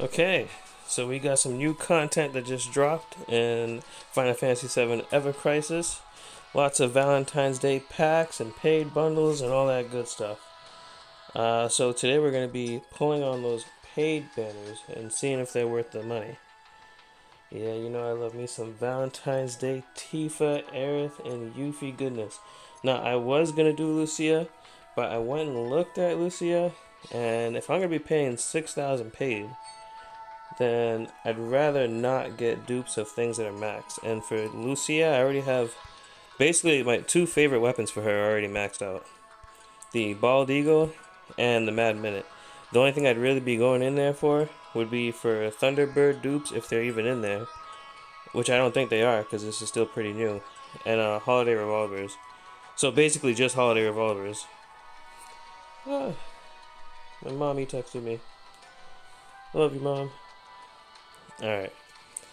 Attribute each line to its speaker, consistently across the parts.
Speaker 1: Okay, so we got some new content that just dropped in Final Fantasy VII Ever Crisis. Lots of Valentine's Day packs and paid bundles and all that good stuff. Uh, so today we're going to be pulling on those paid banners and seeing if they're worth the money. Yeah, you know I love me some Valentine's Day Tifa, Aerith, and Yuffie goodness. Now I was gonna do Lucia, but I went and looked at Lucia, and if I'm gonna be paying six thousand paid, then I'd rather not get dupes of things that are maxed. And for Lucia, I already have basically my two favorite weapons for her are already maxed out. The Bald Eagle and the Mad Minute. The only thing I'd really be going in there for would be for Thunderbird dupes if they're even in there, which I don't think they are because this is still pretty new, and uh, Holiday Revolvers. So basically just Holiday Revolvers. Ah, my mommy texted me. Love you, mom. All right.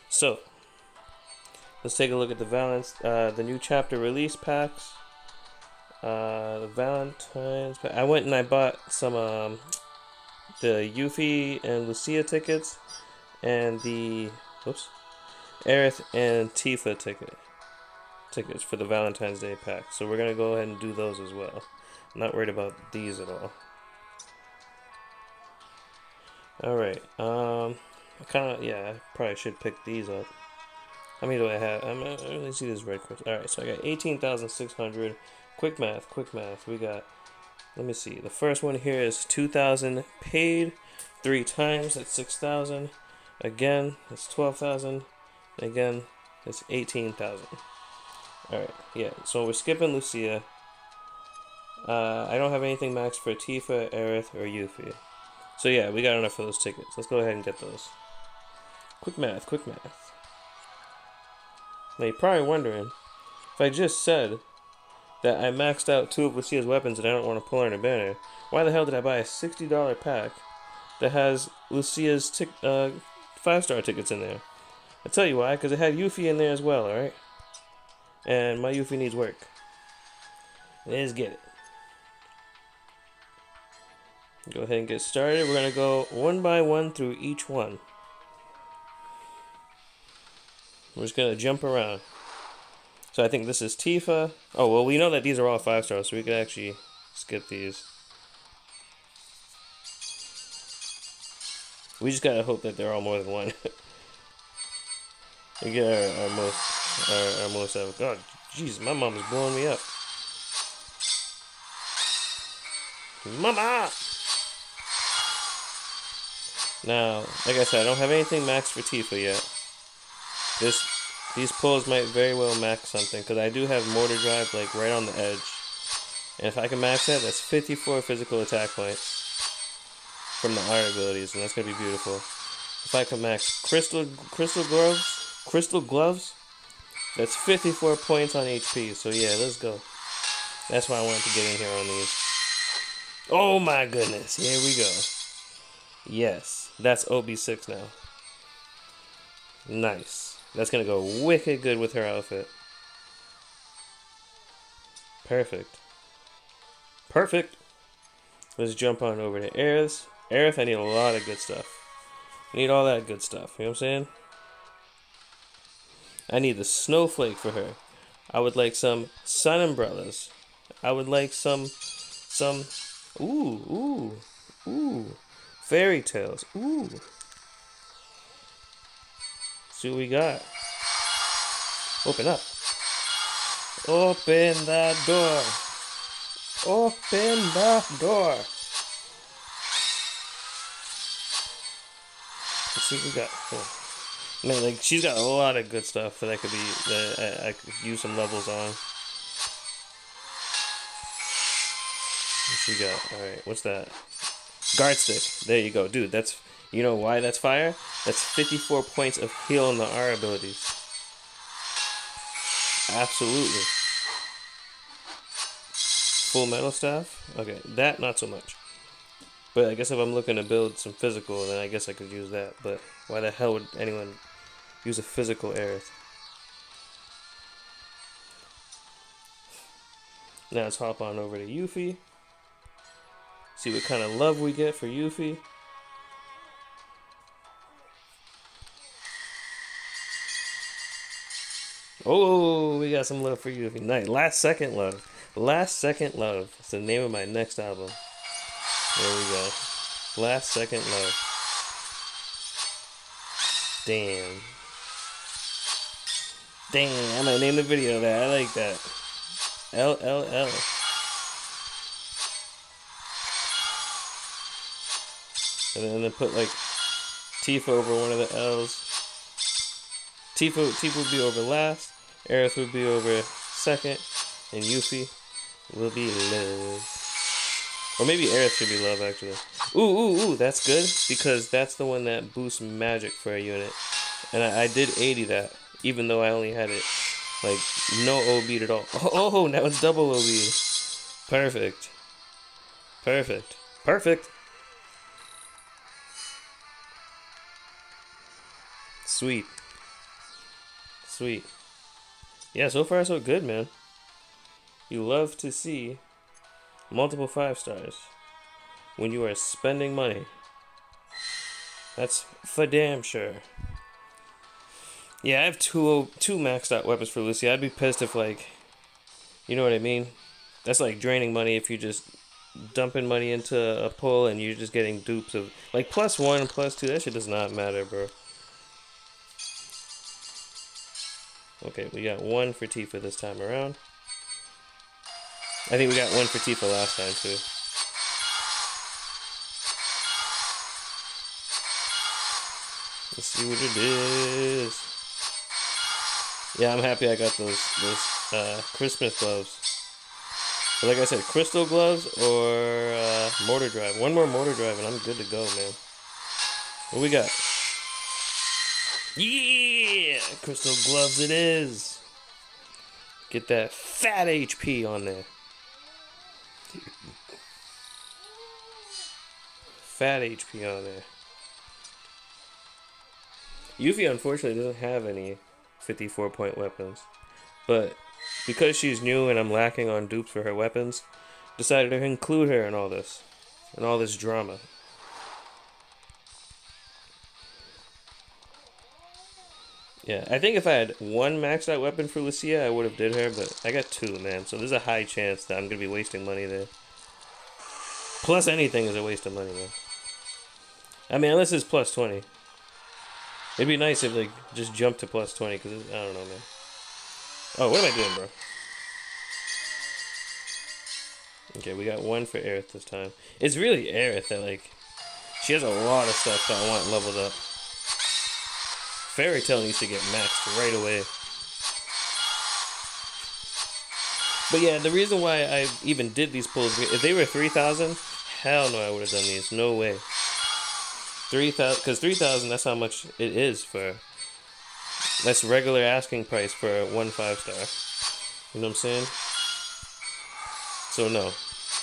Speaker 1: So let's take a look at the Valence, uh, the new chapter release packs. Uh, the Valentine's. Pack. I went and I bought some um, the Yuffie and Lucia tickets, and the oops, Aerith and Tifa ticket tickets for the Valentine's Day pack. So we're gonna go ahead and do those as well. I'm not worried about these at all. All right. Um. I kind of, yeah, I probably should pick these up. How many do I have? I'm, let me see this red quick. Alright, so I got 18,600. Quick math, quick math. We got, let me see. The first one here is 2,000 paid three times. That's 6,000. Again, that's 12,000. Again, that's 18,000. Alright, yeah. So we're skipping Lucia. Uh, I don't have anything maxed for Tifa, Aerith, or Yuffie. So yeah, we got enough for those tickets. Let's go ahead and get those. Quick math, quick math. Now you're probably wondering, if I just said that I maxed out two of Lucia's weapons and I don't want to pull her in a banner, why the hell did I buy a $60 pack that has Lucia's uh, five-star tickets in there? i tell you why, because it had Yuffie in there as well, alright? And my Yuffie needs work. Let's get it. Go ahead and get started. We're going to go one by one through each one. We're just gonna jump around. So I think this is Tifa. Oh, well, we know that these are all five stars, so we could actually skip these. We just gotta hope that they're all more than one. we get our, our most, our, our most ever. God, oh, jeez, my mom is blowing me up. Mama! Now, like I said, I don't have anything maxed for Tifa yet. This these pulls might very well max something because I do have mortar drive like right on the edge. And if I can max that, that's 54 physical attack points from the R abilities, and that's gonna be beautiful. If I can max crystal crystal gloves, crystal gloves, that's 54 points on HP. So yeah, let's go. That's why I wanted to get in here on these. Oh my goodness, here we go. Yes, that's OB6 now. Nice. That's gonna go wicked good with her outfit. Perfect. Perfect. Let's jump on over to Aerith. Aerith, I need a lot of good stuff. I need all that good stuff. You know what I'm saying? I need the snowflake for her. I would like some sun umbrellas. I would like some, some, ooh, ooh, ooh, fairy tales. Ooh. See what we got. Open up. Open that door. Open the door. Let's see what we got. Oh. Man, like she's got a lot of good stuff that I could be that I, I could use some levels on. What's she got? All right, what's that? Guard stick. There you go, dude. That's you know why that's fire? That's 54 points of heal on the R abilities. Absolutely. Full metal staff? Okay, that not so much. But I guess if I'm looking to build some physical, then I guess I could use that. But why the hell would anyone use a physical Aerith? Now let's hop on over to Yuffie. See what kind of love we get for Yuffie. Oh, we got some love for you tonight. Last Second Love. Last Second Love. It's the name of my next album. There we go. Last Second Love. Damn. Damn, I'm gonna name the video that. I like that. L L L. And then put like Tifa over one of the L's. Tifa, Tifa would be over last. Aerith would be over second. And Yuffie will be love. Or maybe Aerith should be love, actually. Ooh, ooh, ooh, that's good. Because that's the one that boosts magic for a unit. And I, I did 80 that. Even though I only had it, like, no OB at all. Oh, oh, now it's double OB. Perfect. Perfect. Perfect. Sweet. Sweet. Yeah, so far so good, man. You love to see multiple five stars when you are spending money. That's for damn sure. Yeah, I have two two maxed out weapons for Lucy. I'd be pissed if like, you know what I mean? That's like draining money if you're just dumping money into a pull and you're just getting dupes of like plus one, plus two. That shit does not matter, bro. Okay, we got one for Tifa this time around. I think we got one for Tifa last time too. Let's see what it is. Yeah, I'm happy I got those those uh, Christmas gloves. But like I said, crystal gloves or uh, mortar drive. One more mortar drive and I'm good to go, man. What we got? Yeah, crystal gloves it is. Get that fat HP on there. Fat HP on there. Yuffie unfortunately doesn't have any 54 point weapons. But because she's new and I'm lacking on dupes for her weapons, decided to include her in all this. In all this drama. Yeah, I think if I had one maxed out weapon for Lucia, I would have did her, but I got two, man. So there's a high chance that I'm gonna be wasting money there. Plus anything is a waste of money, man. I mean, unless it's plus 20. It'd be nice if, like, just jump to plus 20, because I don't know, man. Oh, what am I doing, bro? Okay, we got one for Aerith this time. It's really Aerith that, like, she has a lot of stuff that I want leveled up. Fairy Tale needs to get maxed right away. But yeah, the reason why I even did these pulls, if they were 3,000, hell no, I would have done these. No way. 3,000, because 3,000, that's how much it is for, that's regular asking price for one five star. You know what I'm saying? So no.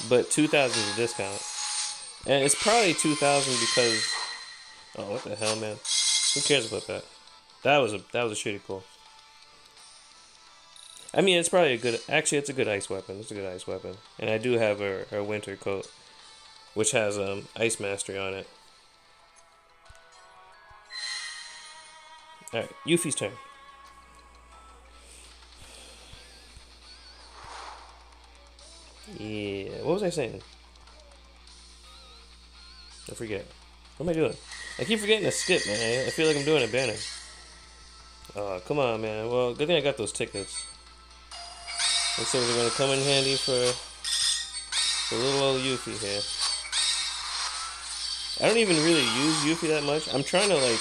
Speaker 1: But 2,000 is a discount. And it's probably 2,000 because, oh, what the hell, man? Who cares about that? That was a that was a shitty pull. I mean, it's probably a good. Actually, it's a good ice weapon. It's a good ice weapon, and I do have her, her winter coat, which has um ice mastery on it. All right, Yuffie's turn. Yeah, what was I saying? I forget. What am I doing? I keep forgetting to skip, man. I feel like I'm doing a banner. Oh, come on, man. Well, good thing I got those tickets. Looks like they're gonna come in handy for the little old Yuffie here. I don't even really use Yuffie that much. I'm trying to like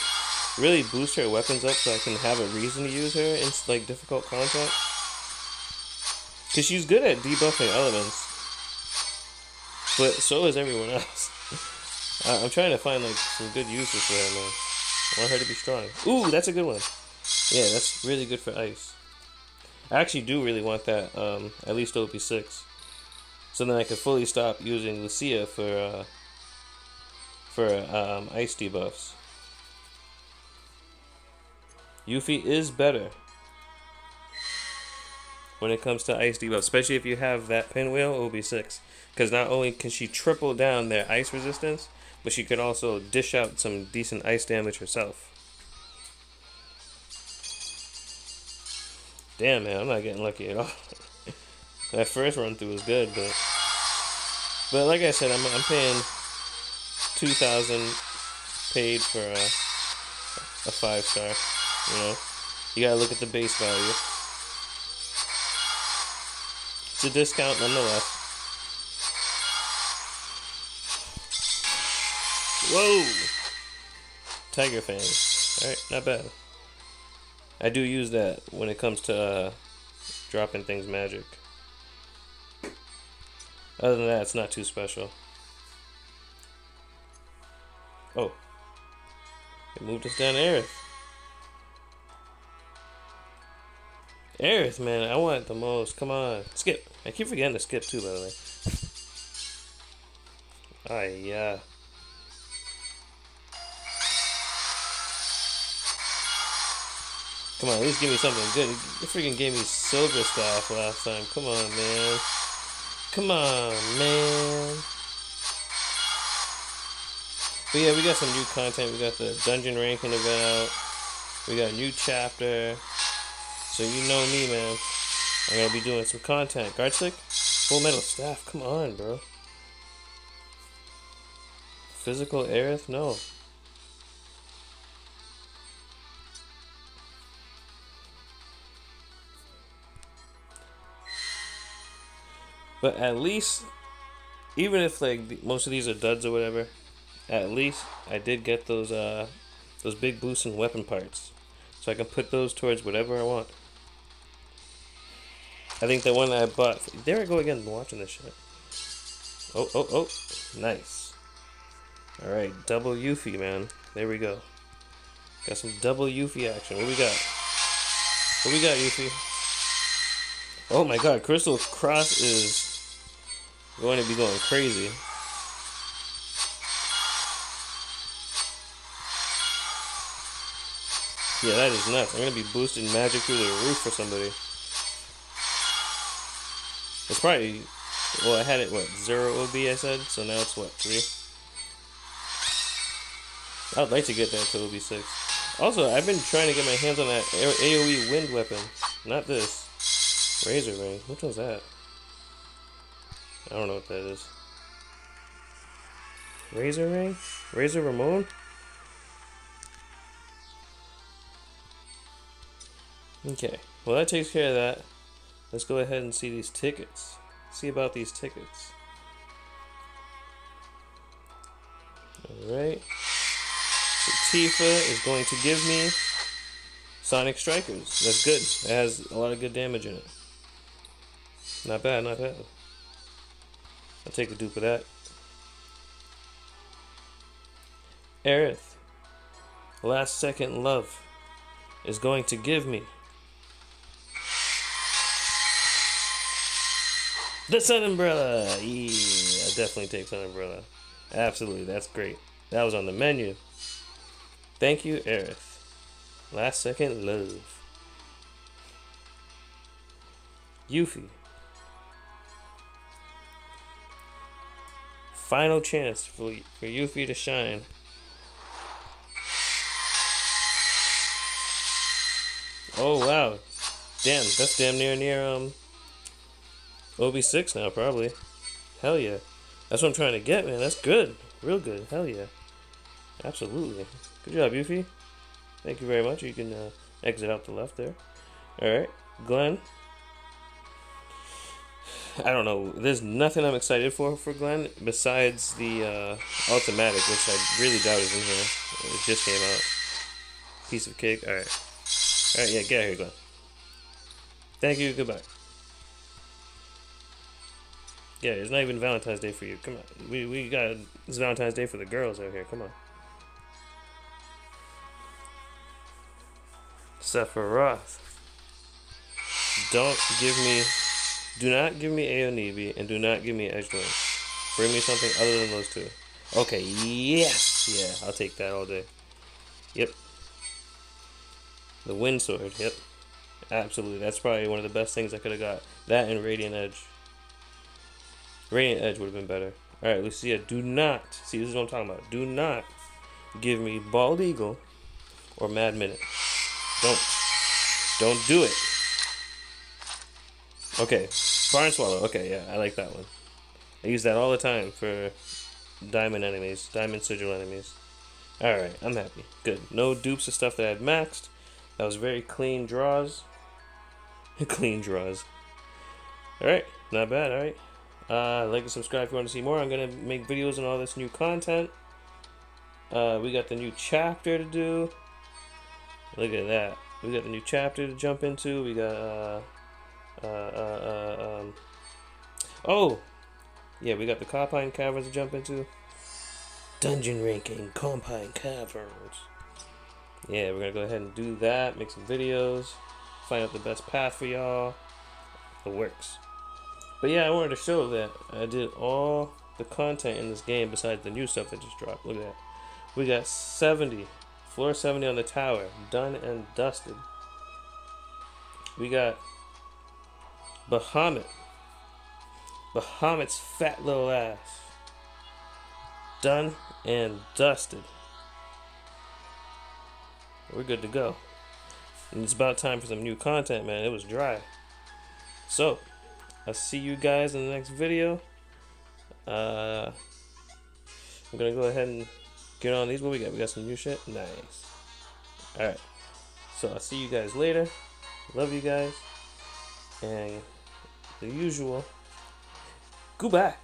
Speaker 1: really boost her weapons up so I can have a reason to use her in like difficult content. Cause she's good at debuffing elements, but so is everyone else. I'm trying to find like some good uses for her, man. I want her to be strong. Ooh, that's a good one. Yeah, that's really good for ice. I actually do really want that, um, at least OB6. So then I could fully stop using Lucia for, uh, for um, ice debuffs. Yuffie is better when it comes to ice debuffs, especially if you have that pinwheel OB6. Because not only can she triple down their ice resistance, but she can also dish out some decent ice damage herself. Damn, man, I'm not getting lucky at all. that first run through was good, but but like I said, I'm I'm paying two thousand paid for a, a five star. You know, you gotta look at the base value. It's a discount nonetheless. Whoa! Tiger fans. Alright, not bad. I do use that when it comes to uh, dropping things magic. Other than that, it's not too special. Oh. It moved us down to Aerith. Aerith, man, I want the most. Come on. Skip. I keep forgetting to skip too, by the way. Ah, yeah. Come on, at least give me something good. You freaking gave me Silver Staff last time. Come on, man. Come on, man. But yeah, we got some new content. We got the dungeon ranking event out. We got a new chapter. So you know me, man. I'm gonna be doing some content. Guardstick. Full metal staff. Come on, bro. Physical Aerith? No. But at least, even if like most of these are duds or whatever, at least I did get those uh those big boosts and weapon parts, so I can put those towards whatever I want. I think the one that I bought. There I go again, watching this shit. Oh oh oh, nice. All right, double Yuffie, man. There we go. Got some double Yuffie action. What we got? What we got, Yuffie? Oh my god, Crystal Cross is going to be going crazy. Yeah, that is nuts. I'm going to be boosting magic through the roof for somebody. It's probably, well, I had it, what, zero OB, I said? So now it's, what, three? I'd like to get that to OB6. Also, I've been trying to get my hands on that AoE wind weapon. Not this. Razor ring. What was that? I don't know what that is. Razor ring? Razor Ramon? Okay. Well, that takes care of that. Let's go ahead and see these tickets. See about these tickets. Alright. So Tifa is going to give me Sonic Strikers. That's good. It has a lot of good damage in it. Not bad, not bad. I'll take a dupe of that. Aerith, last second love, is going to give me the Sun Umbrella. Yeah, I definitely take Sun Umbrella. Absolutely, that's great. That was on the menu. Thank you, Aerith. Last second love. Yuffie. Final chance for, for Yuffie to shine. Oh wow. Damn, that's damn near near um OB6 now probably. Hell yeah. That's what I'm trying to get, man. That's good. Real good. Hell yeah. Absolutely. Good job, Yuffie. Thank you very much. You can uh, exit out the left there. Alright. Glenn. I don't know. There's nothing I'm excited for for Glenn besides the uh, Ultimatic, which I really doubt is in here. It just came out. Piece of cake. All right. All right. Yeah, get out here, Glenn. Thank you. Goodbye. Yeah, it's not even Valentine's Day for you. Come on. We, we got it's Valentine's Day for the girls out here. Come on. Sephiroth. Don't give me do not give me Aonibi and do not give me Edgewing. Bring me something other than those two. Okay, yes! Yeah, I'll take that all day. Yep. The Wind Sword, yep. Absolutely, that's probably one of the best things I could have got. That and Radiant Edge. Radiant Edge would have been better. Alright, Lucia, do not, see this is what I'm talking about. Do not give me Bald Eagle or Mad Minute. Don't. Don't do it. Okay, Barn Swallow. Okay, yeah, I like that one. I use that all the time for diamond enemies, diamond sigil enemies. Alright, I'm happy. Good. No dupes of stuff that I've maxed. That was very clean draws. clean draws. Alright, not bad, alright. Uh, like and subscribe if you want to see more. I'm going to make videos on all this new content. Uh, we got the new chapter to do. Look at that. We got the new chapter to jump into. We got, uh, uh, uh, uh um, oh, yeah, we got the Carpine Caverns to jump into. Dungeon ranking, Carpine Caverns. Yeah, we're gonna go ahead and do that, make some videos, find out the best path for y'all. It works. But yeah, I wanted to show that I did all the content in this game besides the new stuff that just dropped. Look at that. We got 70, floor 70 on the tower, done and dusted. We got Bahamut. Bahamut's fat little ass. Done and dusted. We're good to go. And it's about time for some new content, man. It was dry. So, I'll see you guys in the next video. Uh, I'm gonna go ahead and get on these. What we got? We got some new shit. Nice. All right. So I'll see you guys later. Love you guys. And the usual. Goodbye.